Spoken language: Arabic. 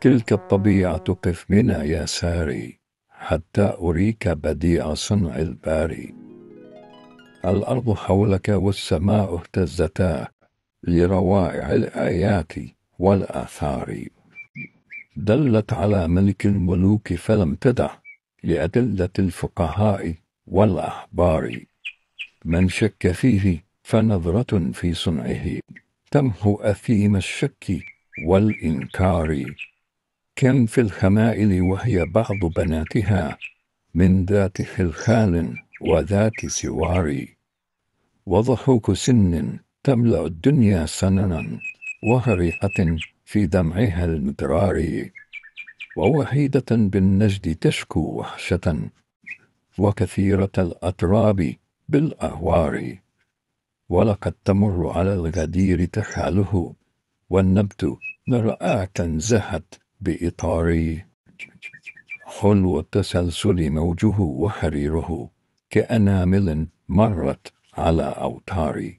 تلك الطبيعة قف بنا يا ساري حتى أريك بديع صنع الباري. الأرض حولك والسماء اهتزتا لروائع الآيات والآثار. دلت على ملك الملوك فلم تدع لأدلة الفقهاء والأحبار. من شك فيه فنظرة في صنعه. تمحو أثيم الشك والإنكار كم في الخمائل وهي بعض بناتها من ذات خلخال وذات سوار. وضحوك سن تملأ الدنيا سننا وهريحة في دمعها المدرار. ووحيدة بالنجد تشكو وحشة وكثيرة الأتراب بالأهوار. ولقد تمر على الغدير تخاله والنبت مرآة زهت بإطار حلو التسلسل موجه وحريره كأنامل مرت على أوتار